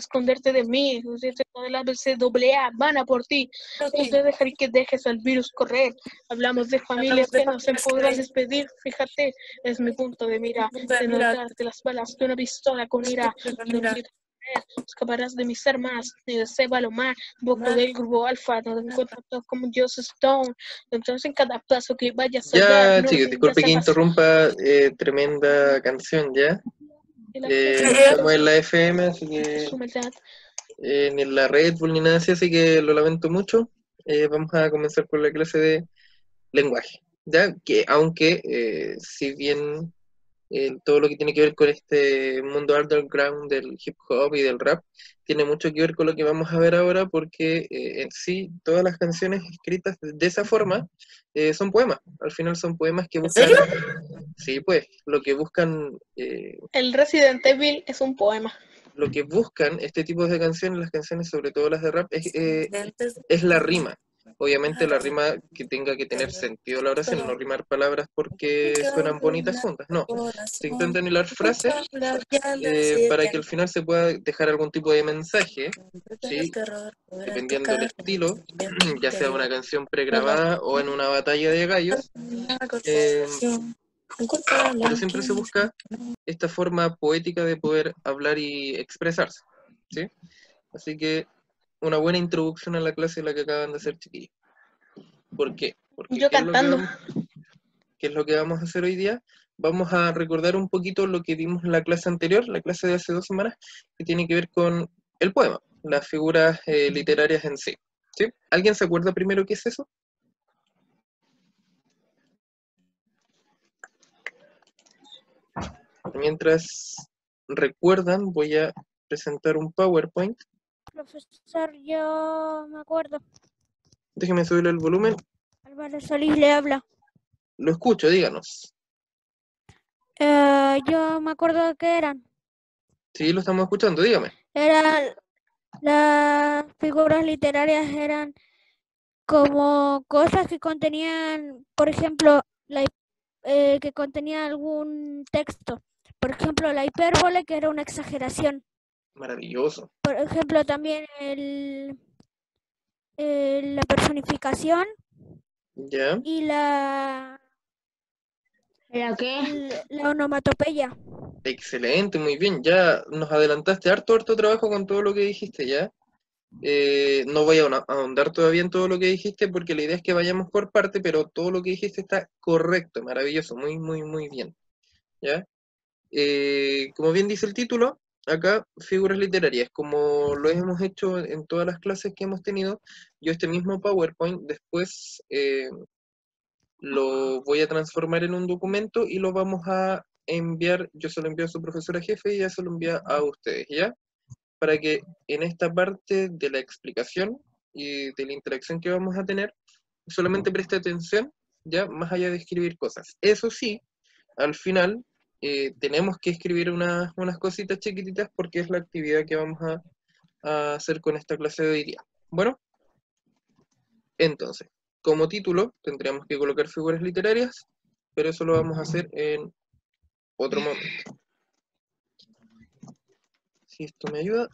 esconderte de mí. Ustedes de la BCAA van a por ti. Ustedes dejar que dejes al virus correr. Hablamos de familias que no se podrán despedir. Fíjate, es mi punto de mira. De no darte las balas de una pistola con ira. No escaparás de mis armas, ni de Seba Lomar, boca del grupo Alfa, no te encuentras como Joseph Stone. Entonces, en cada paso que vayas a ya, dar. Ya, chicos, disculpe que interrumpa, eh, tremenda canción, ¿ya? Eh, estamos en la FM, así que. Eh, ni en la Red Bull ni nada así, así que lo lamento mucho. Eh, vamos a comenzar con la clase de lenguaje. ¿ya? Que aunque, eh, si bien todo lo que tiene que ver con este mundo underground del hip hop y del rap, tiene mucho que ver con lo que vamos a ver ahora, porque en sí todas las canciones escritas de esa forma son poemas. Al final son poemas que buscan. Sí, pues, lo que buscan. El Resident Evil es un poema lo que buscan este tipo de canciones, las canciones, sobre todo las de rap, es, eh, es la rima. Obviamente la rima que tenga que tener sentido la oración, no rimar palabras porque suenan bonitas juntas, no. Se intentan hilar frases eh, para que al final se pueda dejar algún tipo de mensaje, dependiendo del estilo, ya sea una canción pregrabada o en una batalla de gallos. Eh, pero siempre se busca esta forma poética de poder hablar y expresarse. ¿sí? Así que una buena introducción a la clase es la que acaban de hacer chiquillos. ¿Por qué? Porque Yo cantando. ¿Qué es lo que vamos a hacer hoy día? Vamos a recordar un poquito lo que vimos en la clase anterior, la clase de hace dos semanas, que tiene que ver con el poema, las figuras eh, literarias en sí. ¿sí? ¿Alguien se acuerda primero qué es eso? Mientras recuerdan, voy a presentar un PowerPoint. Profesor, yo me acuerdo. Déjeme subir el volumen. Álvaro Solís le habla. Lo escucho, díganos. Eh, yo me acuerdo de qué eran. Sí, lo estamos escuchando, dígame. Eran las figuras literarias eran como cosas que contenían, por ejemplo, la, eh, que contenía algún texto. Por ejemplo, la hipérbole, que era una exageración. Maravilloso. Por ejemplo, también el, la personificación. Ya. Y la... ¿La qué? La onomatopeya. Excelente, muy bien. Ya nos adelantaste harto, harto trabajo con todo lo que dijiste, ¿ya? Eh, no voy a ahondar todavía en todo lo que dijiste porque la idea es que vayamos por parte, pero todo lo que dijiste está correcto, maravilloso, muy, muy, muy bien. ¿Ya? Eh, como bien dice el título, acá figuras literarias, como lo hemos hecho en todas las clases que hemos tenido, yo este mismo PowerPoint después eh, lo voy a transformar en un documento y lo vamos a enviar, yo se lo envío a su profesora jefe y ella se lo envía a ustedes, ¿ya? Para que en esta parte de la explicación y de la interacción que vamos a tener, solamente preste atención, ¿ya? Más allá de escribir cosas. Eso sí, al final eh, tenemos que escribir unas cositas chiquititas porque es la actividad que vamos a, hacer con esta clase de hoy día. Bueno, entonces, como título tendríamos que colocar figuras literarias, pero eso lo vamos a hacer en otro momento. Si esto me ayuda.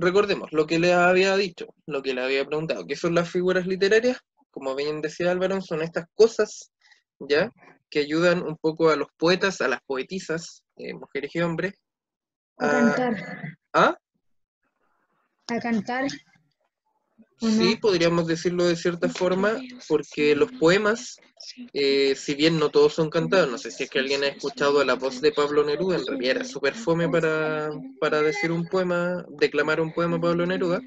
Recordemos lo que le había dicho, lo que le había preguntado, ¿qué son las figuras literarias? Como bien decía Álvaro, son estas cosas ¿ya? Que ayudan un poco a los poetas, a las poetisas, eh, mujeres y hombres. A, cantar. ¿Ah? A cantar. Sí, podríamos decirlo de cierta forma, porque los poemas, eh, si bien no todos son cantados, no sé si es que alguien ha escuchado la voz de Pablo Neruda, en realidad era súper fome para, para decir un poema, declamar un poema Pablo Neruda,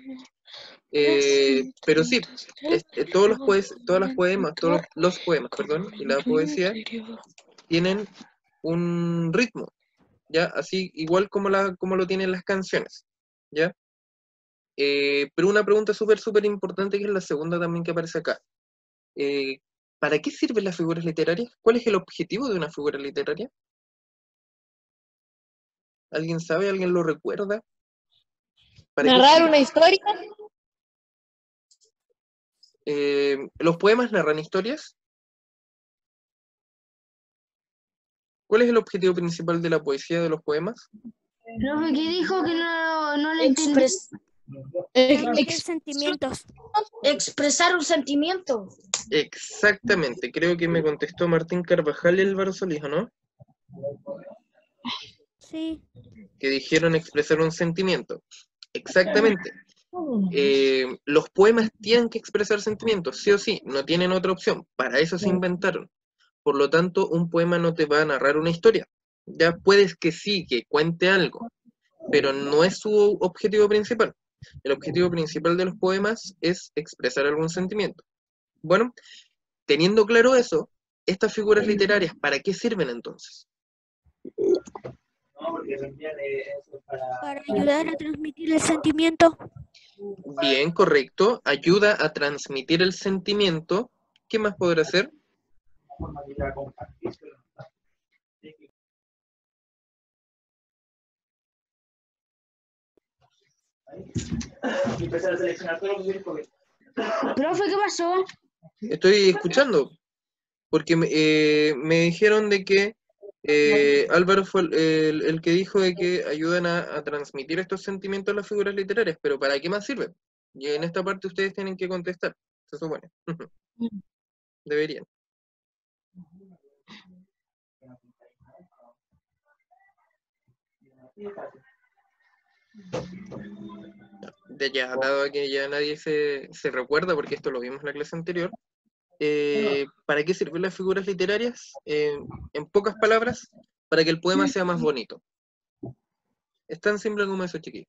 eh, pero sí, este, todos los poes, todas las poemas, todos los poemas, perdón, y la poesía tienen un ritmo, ¿ya? Así, igual como, la, como lo tienen las canciones, ¿ya? Eh, pero una pregunta súper, súper importante, que es la segunda también que aparece acá. Eh, ¿Para qué sirven las figuras literarias? ¿Cuál es el objetivo de una figura literaria? ¿Alguien sabe? ¿Alguien lo recuerda? ¿Narrar una historia? Eh, ¿Los poemas narran historias? ¿Cuál es el objetivo principal de la poesía de los poemas? Profe, ¿qué dijo que no, no le entendí? Expres- Transmitir sentimientos. expresar un sentimiento. Exactamente, creo que me contestó Martín Carvajal y Álvaro Solís, ¿o ¿no? Sí. Que dijeron expresar un sentimiento. Exactamente. Eh, los poemas tienen que expresar sentimientos, sí o sí, no tienen otra opción. Para eso se inventaron. Por lo tanto, un poema no te va a narrar una historia. Ya puedes que sí, que cuente algo, pero no es su objetivo principal. El objetivo principal de los poemas es expresar algún sentimiento. Bueno, teniendo claro eso, estas figuras literarias, ¿para qué sirven entonces? Para ayudar a transmitir el sentimiento. Bien, correcto. Ayuda a transmitir el sentimiento. ¿Qué más podrá hacer? Profe, ¿qué pasó? Estoy escuchando. Porque me, eh, me dijeron de que eh, Álvaro fue el, el- el que dijo de que ayudan a, a transmitir estos sentimientos a las figuras literarias. Pero ¿para qué más sirven? Y en esta parte ustedes tienen que contestar. Se supone. Deberían. De ya, dado que ya nadie se, se recuerda, porque esto lo vimos en la clase anterior, eh, ¿para qué sirven las figuras literarias? Eh, en pocas palabras, para que el poema sea más bonito. Es tan simple como eso, chiquillos.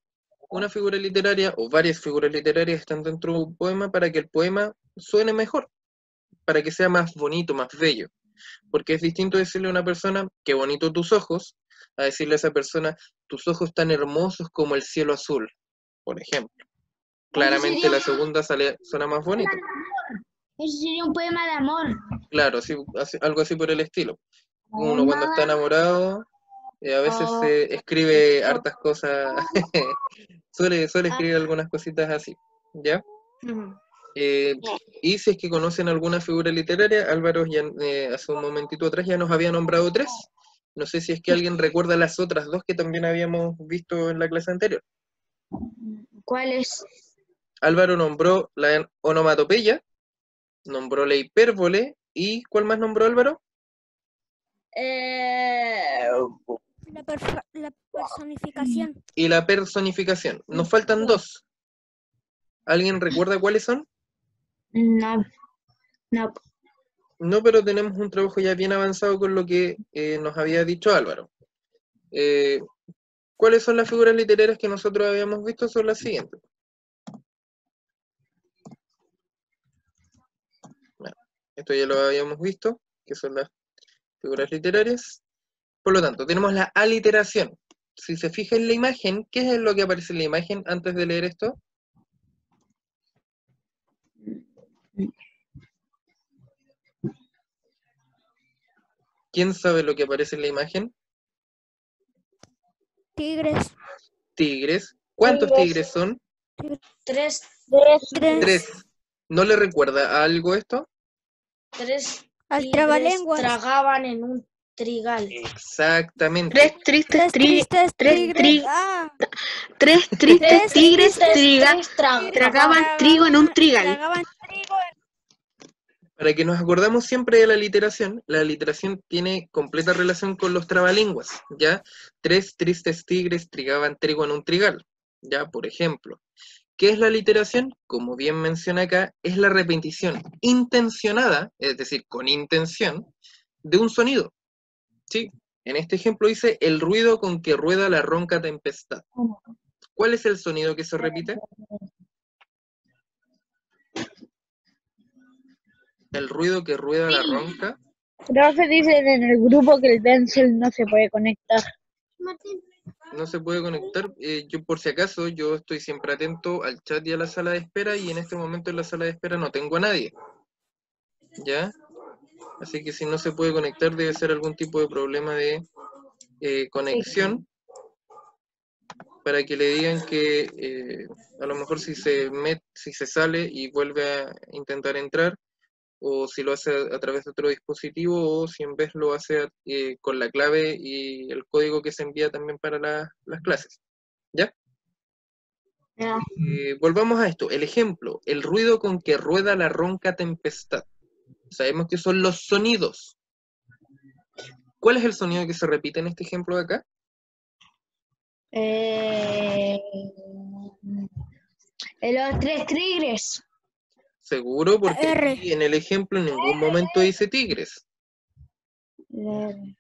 Una figura literaria o varias figuras literarias están dentro de un poema para que el poema suene mejor, para que sea más bonito, más bello. Porque es distinto decirle a una persona, qué bonito tus ojos, a decirle a esa persona, tus ojos tan hermosos como el cielo azul, por ejemplo. Claramente la segunda sale, suena más bonito. Ese sería un poema de amor. Claro, sí, así- algo así por el estilo. Uno cuando está enamorado, eh, a veces Oh. se escribe hartas cosas, suele, suele escribir algunas cositas así, ¿ya? Eh, y si es que conocen alguna figura literaria, Álvaro ya eh, hace un momentito atrás ya nos había nombrado tres. No sé si es que alguien recuerda las otras dos que también habíamos visto en la clase anterior. ¿Cuál es? Álvaro nombró la onomatopeya, nombró la hipérbole, ¿y cuál más nombró Álvaro? La, perfa- la personificación. Y la personificación. Nos faltan dos. ¿Alguien recuerda cuáles son? No. No. No, pero tenemos un trabajo ya bien avanzado con lo que eh, nos había dicho Álvaro. Eh, ¿Cuáles son las figuras literarias que nosotros habíamos visto? Son las siguientes. Esto ya lo habíamos visto, que son las figuras literarias. Por lo tanto, tenemos la aliteración. Si se fija en la imagen, ¿qué es lo que aparece en la imagen antes de leer esto? ¿Quién sabe lo que aparece en la imagen? Tigres. Tigres. ¿Cuántos tigres son? Tres, Tres. Tres. ¿No le recuerda a algo esto? Tres Al trabalenguas. tragaban en un trigal. Exactamente. Tres tristes, Tres tri- tristes tres tigres. tri- Ah, tres tristes Tres tigres Tres- triga- tres tra- tragaban trigo en un trigal. Tragaban trigo en- Para que nos acordamos siempre de la literación, la literación tiene completa relación con los trabalenguas, ¿ya? Tres tristes tigres trigaban trigo en un trigal, ¿ya? Por ejemplo. ¿Qué es la literación? Como bien menciona acá, es la repetición intencionada, es decir, con intención, de un sonido. ¿Sí? En este ejemplo dice el ruido con que rueda la ronca tempestad. ¿Cuál es el sonido que se repite? El ruido que rueda la ronca. Profe, dicen en el grupo que el Denzel no se puede conectar. No se puede conectar. Eh, yo por si acaso, yo estoy siempre atento al chat y a la sala de espera y en este momento en la sala de espera no tengo a nadie. ¿Ya? Así que si no se puede conectar debe ser algún tipo de problema de eh, conexión para que le digan que eh, a lo mejor si se met, si se sale y vuelve a intentar entrar, o si lo hace a, a través de otro dispositivo, o si en vez lo hace eh, con la clave y el código que se envía también para la- las clases. ¿Ya? Ya. Eh, volvamos a esto. El ejemplo, el ruido con que rueda la ronca tempestad. Sabemos que son los sonidos. ¿Cuál es el sonido que se repite en este ejemplo de acá? Eh, los tres tigres. Seguro, porque aquí en el ejemplo en ningún momento dice tigres. Se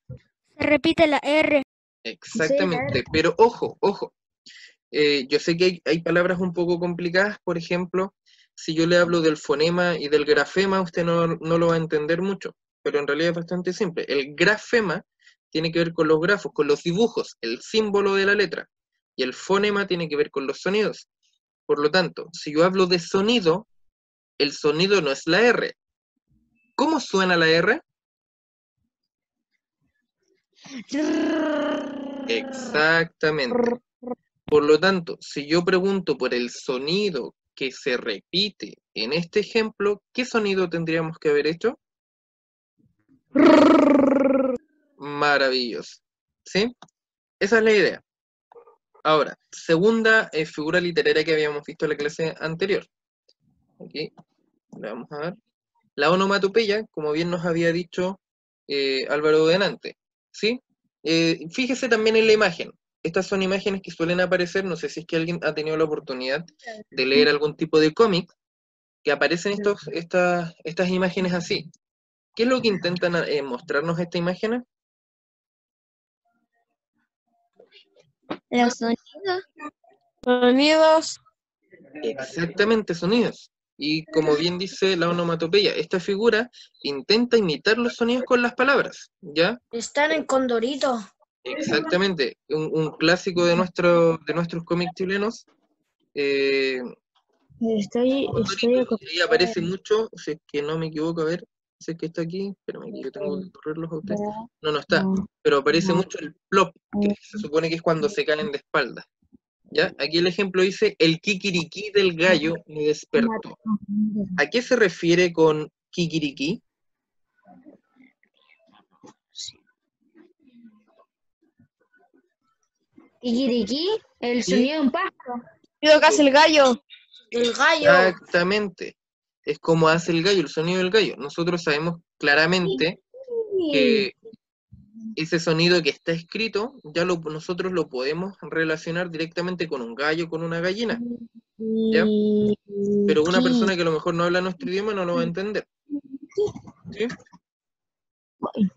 repite la R. Exactamente, pero ojo, ojo. Eh, yo sé que hay, hay palabras un poco complicadas, por ejemplo, si yo le hablo del fonema y del grafema, usted no, no lo va a entender mucho, pero en realidad es bastante simple. El grafema tiene que ver con los grafos, con los dibujos, el símbolo de la letra, y el fonema tiene que ver con los sonidos. Por lo tanto, si yo hablo de sonido, el sonido no es la R. ¿Cómo suena la R? Exactamente. Por lo tanto, si yo pregunto por el sonido que se repite en este ejemplo, ¿qué sonido tendríamos que haber hecho? Maravilloso. ¿Sí? Esa es la idea. Ahora, segunda eh, figura literaria que habíamos visto en la clase anterior. Aquí, le vamos a ver. La onomatopeya, como bien nos había dicho eh, Álvaro delante. ¿Sí? Eh, fíjese también en la imagen. Estas son imágenes que suelen aparecer, no sé si es que alguien ha tenido la oportunidad de leer algún tipo de cómic, que aparecen estos, estas, estas imágenes así. ¿Qué es lo que intentan eh, mostrarnos estas imágenes? Los sonidos. Sonidos. Exactamente, sonidos. Y como bien dice la onomatopeya, esta figura intenta imitar los sonidos con las palabras, ¿ya? Están en Condorito. Exactamente, un, un clásico de, nuestro, de nuestros cómics chilenos. eh, Estoy, estoy y ahí aparece mucho, si es que no me equivoco, a ver, si es que está aquí, espérame que yo tengo que correrlos a ustedes. No, no está, pero aparece mucho el plop, que se supone que es cuando se caen de espalda. ¿Ya? Aquí el ejemplo dice, el kikiriki del gallo me despertó. ¿A qué se refiere con kikiriki? Kikiriki, el Sí. sonido de un pájaro. Sonido que hace el gallo. El gallo. Exactamente. Es como hace el gallo, el sonido del gallo. Nosotros sabemos claramente que ese sonido que está escrito, ya lo, nosotros lo podemos relacionar directamente con un gallo, con una gallina. Pero una persona que a lo mejor no habla nuestro idioma no lo va a entender. ¿sí?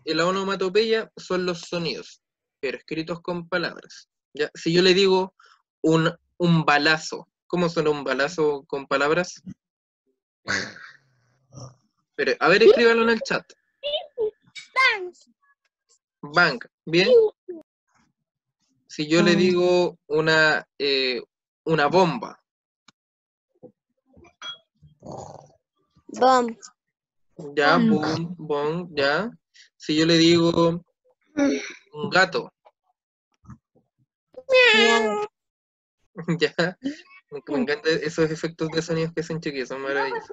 La onomatopeya son los sonidos, pero escritos con palabras. ¿ya? Si yo le digo un, un balazo, ¿cómo suena un balazo con palabras? Pero, a ver, escríbalo en el chat. Bank, ¿bien? Si yo le digo una, eh, una bomba, Bom. ya, Bomb. boom, boom, ya. Si yo le digo un gato, ya. Me, me encantan esos efectos de sonidos que hacen chiquillos, son maravillosos.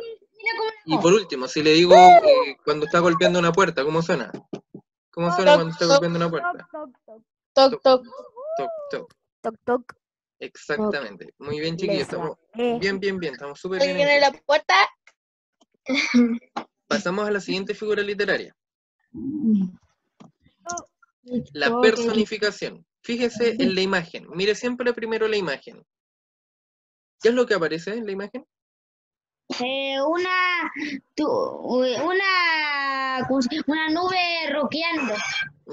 Y por último, si le digo eh, cuando está golpeando una puerta, ¿cómo suena? ¿Cómo suena cuando está golpeando una puerta? Toc, toc. Toc, toc. Toc, toc. Exactamente. Muy bien, chiquillos. Estamos bien, bien, bien. Estamos súper bien. ¿Alguien en la puerta? Pasamos a la siguiente figura literaria. La personificación. Fíjese en la imagen. Mire siempre primero la imagen. ¿Qué es lo que aparece en la imagen? Eh, una, tu- una, ¿cómo se- una nube roqueando.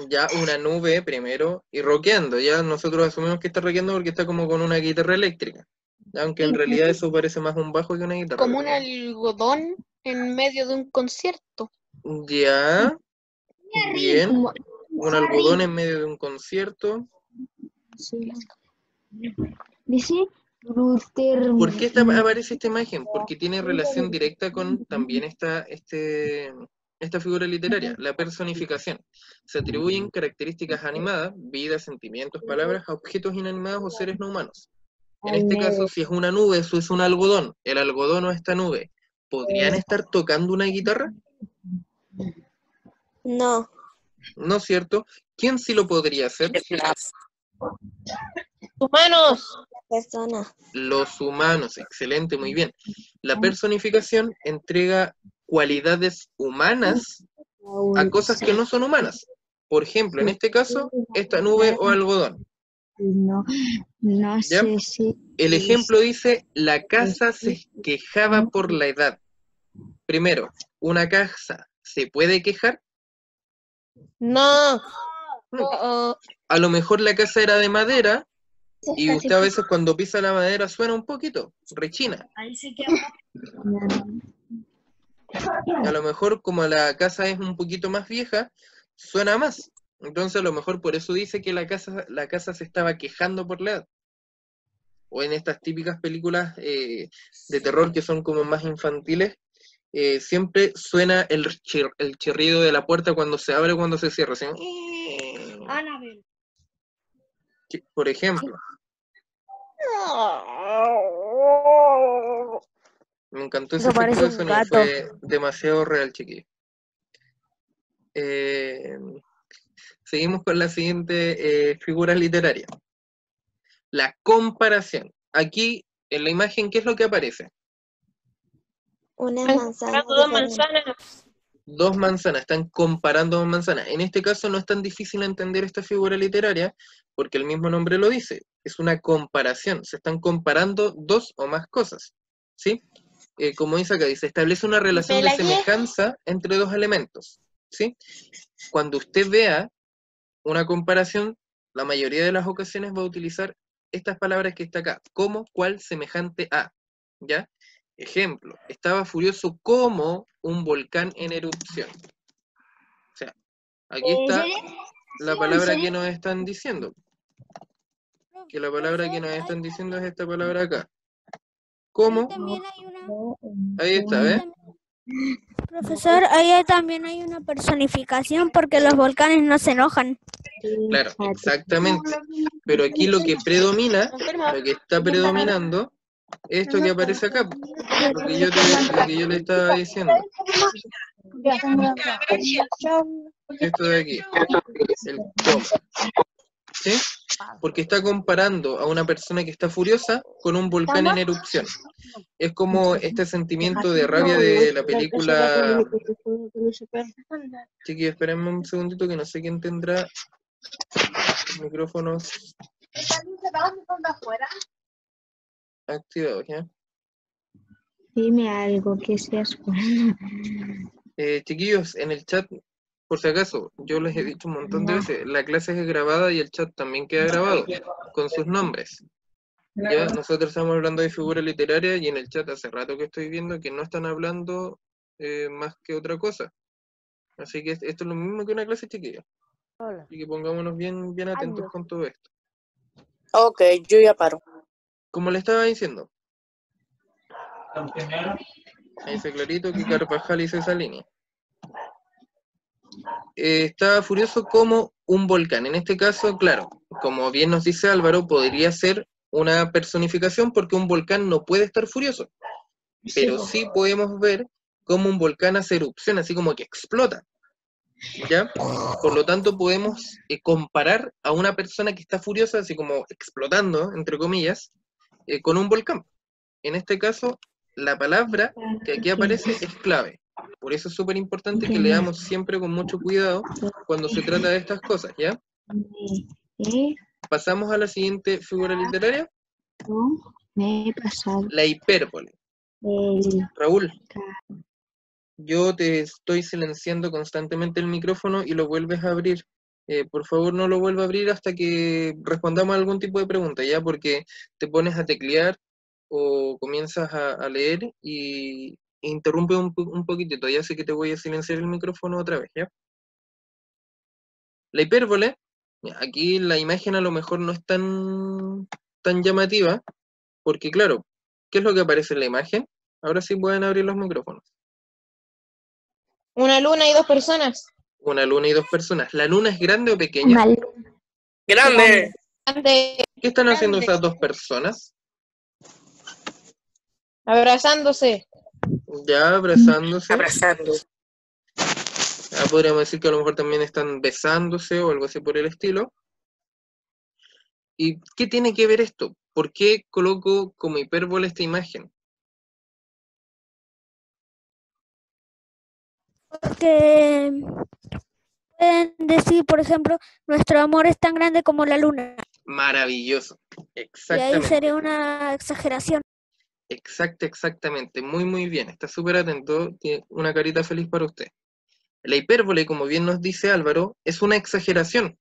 Ya una nube primero y roqueando. Ya nosotros asumimos que está roqueando porque está como con una guitarra eléctrica. Aunque en realidad eso parece más un bajo que una guitarra. Como un algodón en medio de un concierto. Ya. Bien. Un algodón en medio de un concierto. Dice Luther. ¿Por qué esta- aparece esta imagen? Porque tiene relación directa con también esta, este, esta figura literaria, la personificación. Se atribuyen características animadas, vida, sentimientos, palabras, a objetos inanimados o seres no humanos. En este caso, si es una nube, eso es un algodón. El algodón o esta nube, ¿podrían estar tocando una guitarra? No. ¿No es cierto? ¿Quién sí lo podría hacer? Humanos. Persona. Los humanos, excelente, muy bien. La personificación entrega cualidades humanas a cosas que no son humanas. Por ejemplo, en este caso, esta nube o algodón. No, no ¿Ya? sé si. El ejemplo dice, la casa se quejaba por la edad. Primero, ¿una casa se puede quejar? No. Oh, A lo mejor la casa era de madera y usted a veces cuando pisa la madera suena un poquito, rechina. A lo mejor como la casa es un poquito más vieja, suena más. Entonces a lo mejor por eso dice que la casa, la casa se estaba quejando por la edad. O en estas típicas películas eh, de terror que son como más infantiles, eh, siempre suena el, chir- el chirrido de la puerta cuando se abre o cuando se cierra. así, Annabelle. Por ejemplo. Me encantó ese Eso efecto de sonido, gato. fue demasiado real, chiquillo. Eh, seguimos con la siguiente eh, figura literaria. La comparación. Aquí, en la imagen, ¿qué es lo que aparece? Una manzana. dos manzanas. Dos manzanas, están comparando dos manzanas. En este caso no es tan difícil entender esta figura literaria porque el mismo nombre lo dice. Es una comparación. Se están comparando dos o más cosas. ¿Sí? Eh, como dice acá, dice, establece una relación de semejanza entre dos elementos. ¿Sí? Cuando usted vea una comparación, la mayoría de las ocasiones va a utilizar estas palabras que está acá, como, cual, semejante a. ¿Ya? Ejemplo, estaba furioso como un volcán en erupción. O sea, aquí está la palabra que nos están diciendo. Que la palabra que nos están diciendo es esta palabra acá. ¿Cómo? Ahí está, ¿ves? profesor, ahí también hay una personificación porque los volcanes no se enojan. Claro, exactamente. Pero aquí lo que predomina, lo que está predominando, es esto que aparece acá. Lo que yo, te- lo que yo le estaba diciendo. Esto de aquí. El. ¿Sí? Porque está comparando a una persona que está furiosa con un volcán en erupción. Es como este sentimiento de rabia de la película. Chiqui, espérenme un segundito que no sé quién tendrá micrófonos activados, ¿ya? Dime algo que seas bueno. Eh, chiquillos, en el chat, por si acaso, yo les he dicho un montón de veces, la clase es grabada y el chat también queda grabado con sus nombres. Ya nosotros estamos hablando de figura literaria y en el chat hace rato que estoy viendo que no están hablando eh, más que otra cosa. Así que esto es lo mismo que una clase chiquilla. Así que pongámonos bien, bien atentos con todo esto. Ok, yo ya paro. Como le estaba diciendo, ahí dice clarito que Carvajal hizo esa línea. Eh, estaba furioso como un volcán. En este caso, claro, como bien nos dice Álvaro, podría ser una personificación porque un volcán no puede estar furioso. Pero sí podemos ver cómo un volcán hace erupción, así como que explota. ¿Ya? Por lo tanto, podemos eh, comparar a una persona que está furiosa, así como explotando, entre comillas, eh, con un volcán. En este caso, la palabra que aquí aparece es clave. Por eso es súper importante que leamos siempre con mucho cuidado cuando se trata de estas cosas, ¿ya? Pasamos a la siguiente figura literaria, No, me he pasado. la hipérbole. Raúl, yo te estoy silenciando constantemente el micrófono y lo vuelves a abrir. Eh, por favor, no lo vuelva a abrir hasta que respondamos a algún tipo de pregunta, ¿ya? Porque te pones a teclear o comienzas a, a leer y interrumpe un, un poquitito. Ya sé que te voy a silenciar el micrófono otra vez, ¿ya? La hipérbole, aquí la imagen a lo mejor no es tan, tan llamativa, porque claro, ¿qué es lo que aparece en la imagen? Ahora sí pueden abrir los micrófonos. Una luna y dos personas. Una luna y dos personas. ¿La luna es grande o pequeña? mal. Grande. ¿Qué están haciendo esas dos personas? abrazándose. Ya abrazándose. Abrazando. Ah, podríamos decir que a lo mejor también están besándose o algo así por el estilo. ¿Y qué tiene que ver esto? ¿Por qué coloco como hipérbole esta imagen? Porque pueden decir, por ejemplo, nuestro amor es tan grande como la luna. Maravilloso. Y ahí Exactamente. sería una exageración. Exacto, exactamente. Muy, muy bien. Está súper atento. Tiene una carita feliz para usted. La hipérbole, como bien nos dice Álvaro, es una exageración.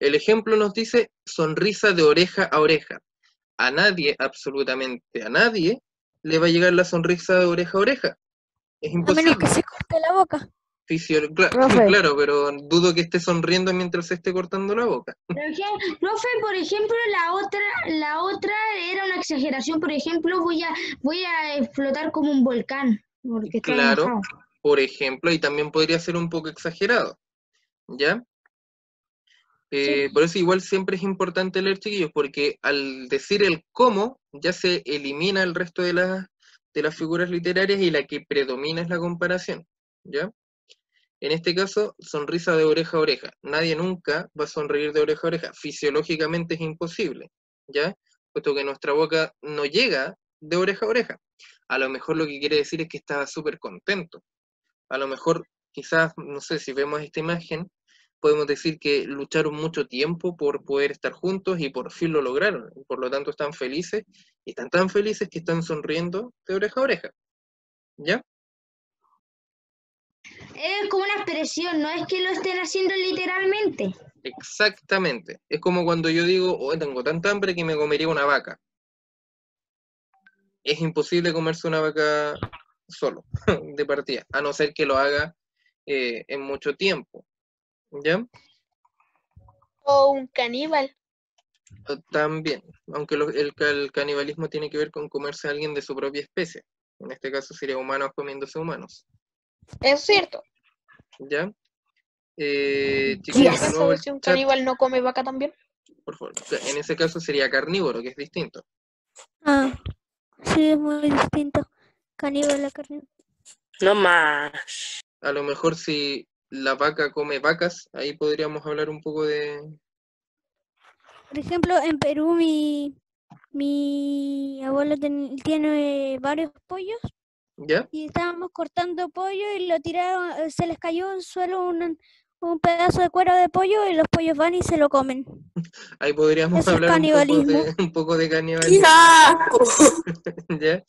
El ejemplo nos dice sonrisa de oreja a oreja. A nadie, absolutamente a nadie, le va a llegar la sonrisa de oreja a oreja. Es A menos imposible. que se corte la boca. Fisio- cla- Profe. claro, pero dudo que esté sonriendo mientras se esté cortando la boca. Profe, por ejemplo, la otra, la otra era una exageración. Por ejemplo, voy a, voy a explotar como un volcán. Porque Claro. enojado. por ejemplo, y también podría ser un poco exagerado, ¿ya? Eh, Por eso igual siempre es importante leer, chiquillos, porque al decir el cómo, ya se elimina el resto de las, de las figuras literarias y la que predomina es la comparación, ¿ya? En este caso, sonrisa de oreja a oreja. Nadie nunca va a sonreír de oreja a oreja. Fisiológicamente es imposible, ¿ya? Puesto que nuestra boca no llega de oreja a oreja. A lo mejor lo que quiere decir es que estaba súper contento. A lo mejor, quizás, no sé, si vemos esta imagen, podemos decir que lucharon mucho tiempo por poder estar juntos y por fin lo lograron. Por lo tanto, están felices y están tan felices que están sonriendo de oreja a oreja. ¿Ya? Es como una expresión, no es que lo estén haciendo literalmente. Exactamente. Es como cuando yo digo, oh, tengo tanta hambre que me comería una vaca. Es imposible comerse una vaca solo, de partida, a no ser que lo haga eh, en mucho tiempo. ¿Ya? O un caníbal. También, aunque lo- el, el canibalismo tiene que ver con comerse a alguien de su propia especie. En este caso sería humanos comiéndose humanos. Es cierto. ¿Ya? Eh, chiquillos, de ¿Quieren nuevo saber el si un caníbal no come vaca también? por favor. En ese caso sería carnívoro, que es distinto. Ah, sí, es muy distinto. Caníbal a carnívoro. No más. A lo mejor si la vaca come vacas, ahí podríamos hablar un poco de... Por ejemplo, en Perú mi, mi abuelo ten- tiene varios pollos ¿Ya? y estábamos cortando pollo y lo tiraron, eh, se les cayó al suelo un, un pedazo de cuero de pollo y los pollos van y se lo comen. Ahí podríamos Eso es hablar un poco, de, canibalismo. un poco de ¡Qué canibalismo. ¿Ya?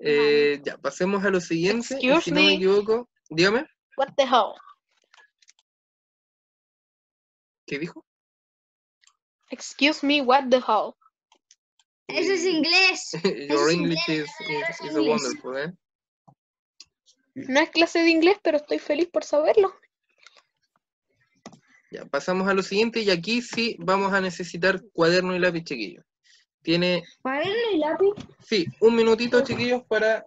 Eh, ya, pasemos a lo siguiente. y Excuse si no me me. equivoco, dígame, What the hell? ¿qué dijo? Excuse me, what the hell? Eso es inglés. Your English is, inglés, is, is inglés. wonderful, ¿eh? No es clase de inglés, pero estoy feliz por saberlo. Ya, pasamos a lo siguiente y aquí sí vamos a necesitar cuaderno y lápiz, chiquillos. Tiene, Cuaderno y lápiz. sí, un minutito, chiquillos, para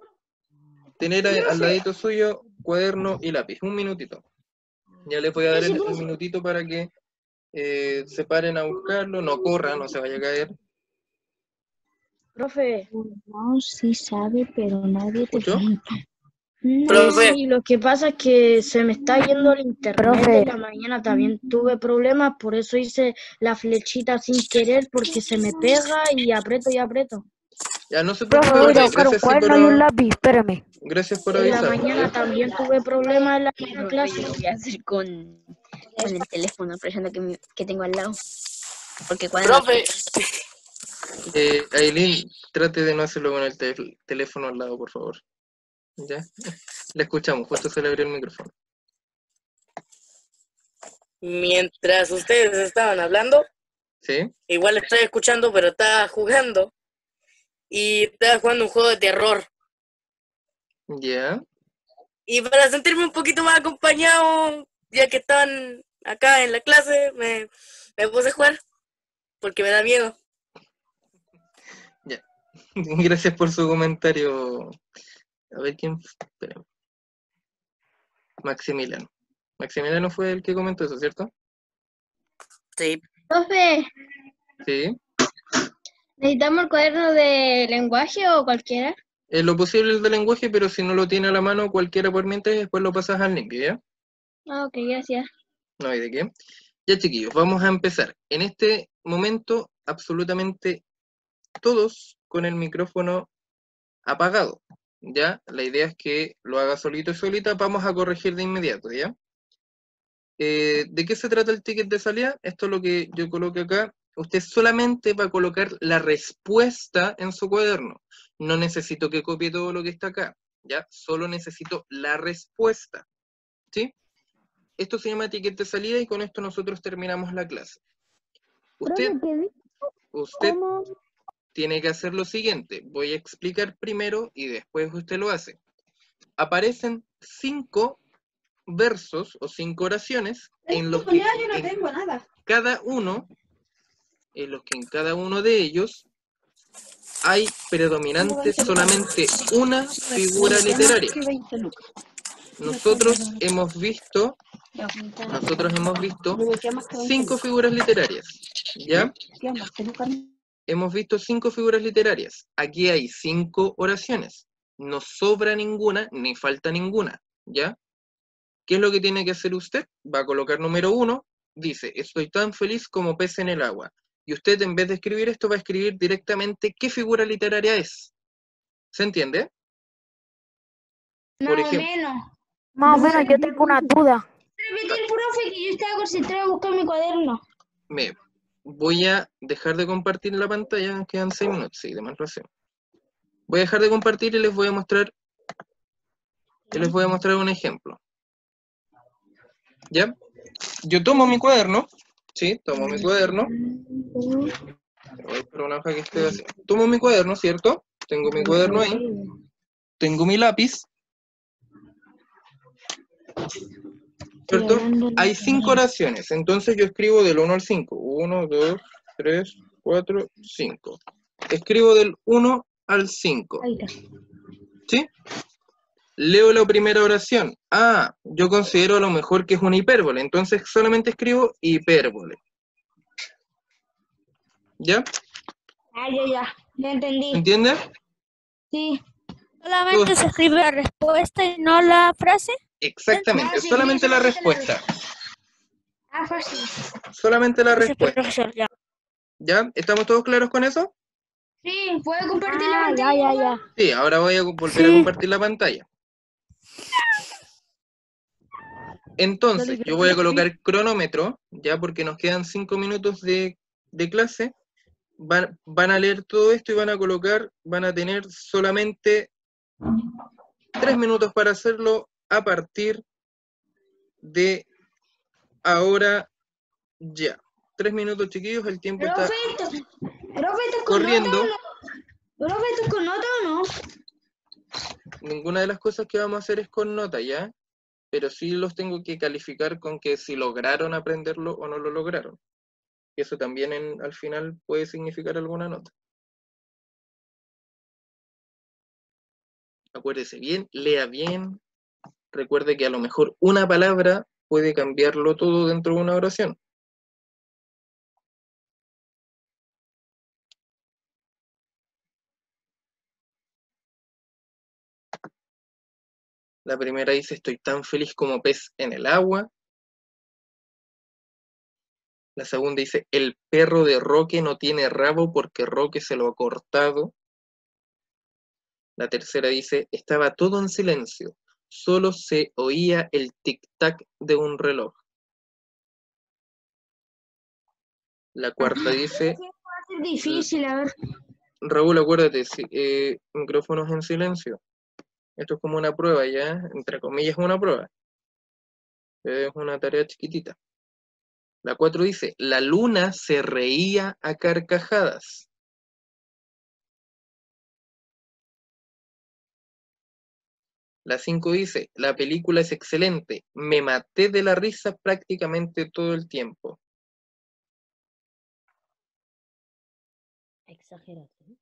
tener a- al ladito suyo cuaderno y lápiz. Un minutito. Ya les voy a dar el, el minutito para que eh, se paren a buscarlo. No corran, no se vaya a caer. Profe, No, sí sabe, pero nadie te pregunta. No, Profe. sí, lo que pasa es que se me está yendo el internet Profe. de la mañana, también tuve problemas, por eso hice la flechita sin querer, porque se me pega y aprieto y aprieto. Ya, no se Profe, preocupe, buscar un sí, cuaderno y pero- un lápiz, espérame. gracias por En la avisar. mañana también tuve problemas en la misma clase. Voy a hacer con, con el teléfono, aprovechando que, mi- que tengo al lado. Porque cuando Profe, Eh, Aileen, trate de no hacerlo con el tel- teléfono al lado, por favor. ¿Ya? Le escuchamos, justo se le abrió el micrófono. mientras ustedes estaban hablando, ¿Sí? igual estoy escuchando, pero estaba jugando. Y estaba jugando un juego de terror. ¿Ya? Y para sentirme un poquito más acompañado, ya que estaban acá en la clase, me, me puse a jugar. Porque me da miedo. Gracias por su comentario. A ver quién. Espérame. Maximiliano. Maximiliano fue el que comentó eso, ¿cierto? Sí. Profe, Sí. ¿necesitamos el cuaderno de lenguaje o cualquiera? En lo posible el de lenguaje, pero si no lo tiene a la mano, cualquiera por mientras, después lo pasas al link, ¿ya? Ah, ok, gracias. No hay de qué. Ya, chiquillos, vamos a empezar. En este momento, absolutamente todos con el micrófono apagado. ¿Ya? La idea es que lo haga solito y solita. Vamos a corregir de inmediato, ¿ya? Eh, ¿De qué se trata el ticket de salida? Esto es lo que yo coloqué acá. Usted solamente va a colocar la respuesta en su cuaderno. No necesito que copie todo lo que está acá, ¿ya? Solo necesito la respuesta, ¿sí? Esto se llama ticket de salida y con esto nosotros terminamos la clase. Usted, usted tiene que hacer lo siguiente. Voy a explicar primero y después usted lo hace. Aparecen cinco versos o cinco oraciones en los que en cada uno, en los que en cada uno de ellos hay predominante solamente una figura literaria. Nosotros hemos visto, nosotros hemos visto cinco figuras literarias, ¿ya? Hemos visto cinco figuras literarias. Aquí hay cinco oraciones. No sobra ninguna, ni falta ninguna, ¿ya? ¿Qué es lo que tiene que hacer usted? Va a colocar número uno, dice, estoy tan feliz como pez en el agua. Y usted en vez de escribir esto va a escribir directamente qué figura literaria es. ¿Se entiende? Más Por o ejemplo. menos. Más o menos, yo tengo una duda. Repite el profe que yo estaba concentrado a buscar mi cuaderno. Me voy a dejar de compartir la pantalla, quedan seis minutos, sí, de más razón. Voy a dejar de compartir y les voy a mostrar, y les voy a mostrar un ejemplo. ¿Ya? Yo tomo mi cuaderno, sí, tomo mi cuaderno. Voy una hoja que esté. Tomo mi cuaderno, ¿cierto? Tengo mi cuaderno ahí. Tengo mi lápiz. ¿Cierto? Hay cinco oraciones, entonces yo escribo del 1 al 5. 1, 2, 3, 4, 5. Escribo del 1 al 5. Ahí está. ¿Sí? Leo la primera oración. Ah, yo considero a lo mejor que es una hipérbole, entonces solamente escribo hipérbole. ¿Ya? Ah, ya, ya. Ya entendí. ¿Entiendes? Sí. Solamente se escribe la respuesta y no la frase. Exactamente, Ah, solamente la respuesta. Ah, fácil. Solamente la respuesta. profesor, ya. ¿Ya? ¿Estamos todos claros con eso? Sí, ¿puedo compartir la Ah, ya, pantalla? ya, ya. Sí, ahora voy a volver a compartir la pantalla. Entonces, yo voy a colocar cronómetro, ya porque nos quedan cinco minutos de, de clase. Van, van a leer todo esto y van a colocar, van a tener solamente tres minutos para hacerlo a partir de ahora ya. Tres minutos, chiquillos, el tiempo está Profe, esto, profe, ¿esto es con corriendo. nota o no? Profe, ¿esto es con nota o no? Ninguna de las cosas que vamos a hacer es con nota, ¿ya? Pero sí los tengo que calificar con que si lograron aprenderlo o no lo lograron. Eso también en- al final puede significar alguna nota. Acuérdese bien, lea bien. Recuerde que a lo mejor una palabra puede cambiarlo todo dentro de una oración. La primera dice, estoy tan feliz como pez en el agua. La segunda dice, el perro de Roque no tiene rabo porque Roque se lo ha cortado. La tercera dice, estaba todo en silencio, solo se oía el tic-tac de un reloj. La cuarta dice, Va difícil, a ver. Raúl, acuérdate, si, eh, micrófonos en silencio. Esto es como una prueba, ¿ya? Entre comillas, una prueba. Es una tarea chiquitita. La 4 dice, la luna se reía a carcajadas. La 5 dice, la película es excelente, me maté de la risa prácticamente todo el tiempo. Exageración.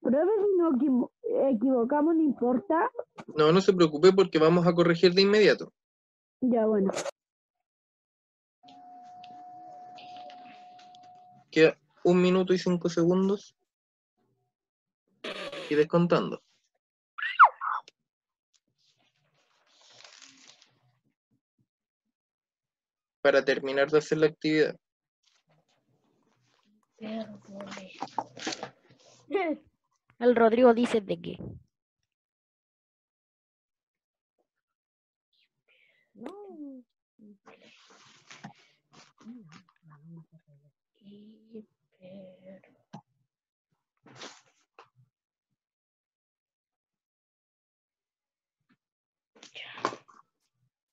Profe, si nos equivo- equivocamos, no importa. No, no se preocupe porque vamos a corregir de inmediato. Ya, bueno. Queda un minuto y cinco segundos. y descontando. Para terminar de hacer la actividad. El Rodrigo dice de qué.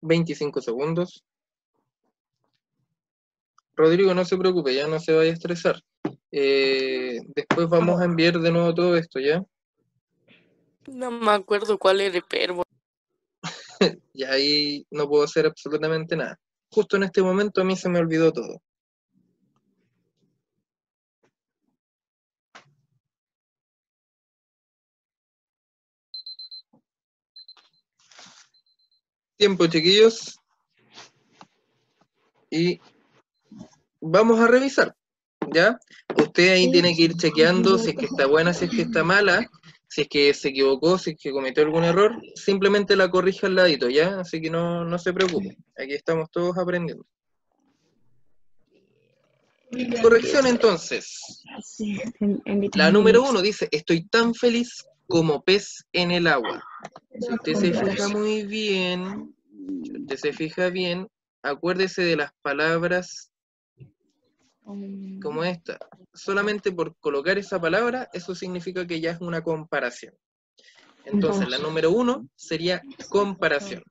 Veinticinco segundos. Rodrigo, no se preocupe, ya no se vaya a estresar. Eh, después vamos a enviar de nuevo todo esto, ¿ya? No me acuerdo cuál era el verbo. Y ahí no puedo hacer absolutamente nada. Justo en este momento a mí se me olvidó todo. Tiempo, chiquillos. Y vamos a revisar, ¿ya? Usted ahí tiene que ir chequeando si es que está buena, si es que está mala, si es que se equivocó, si es que cometió algún error, simplemente la corrige al ladito, ¿ya? Así que no, no se preocupe, aquí estamos todos aprendiendo. Corrección entonces. La número uno dice, estoy tan feliz como pez en el agua. Si usted se fija muy bien, si usted se fija bien, acuérdese de las palabras como esta. Solamente por colocar esa palabra, eso significa que ya es una comparación. Entonces, la número uno sería comparación.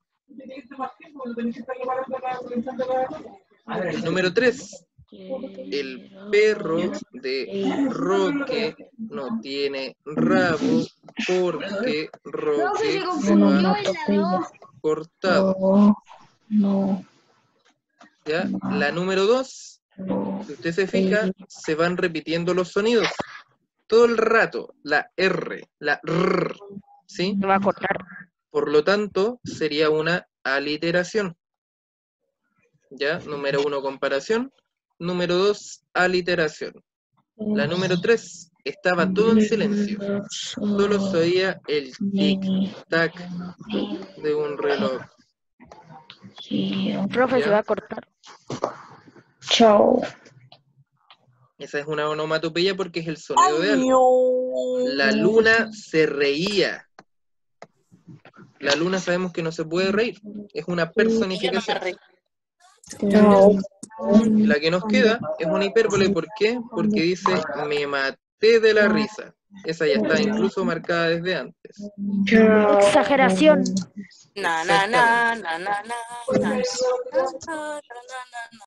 El número tres, el perro de Roque no tiene rabo porque Roque se la dos. cortado. No, no, ¿ya? La número dos, si usted se fija, se van repitiendo los sonidos. Todo el rato, la R, la R, ¿sí? se va a cortar. Por lo tanto, sería una aliteración. ¿Ya? Número uno, comparación. Número dos, aliteración. La número tres, estaba todo en silencio. Solo se oía el tic-tac de un reloj. Profe, se va a cortar. Chao. Esa es una onomatopeya porque es el sonido de algo. La luna se reía. La luna sabemos que no se puede reír. Es una Yo no. La que nos queda es una hipérbole. ¿Por qué? Porque dice me maté de la risa. Esa ya está incluso marcada desde antes. Exageración. Na, na, na, na, na, na, na, na, na, na, na, na, na.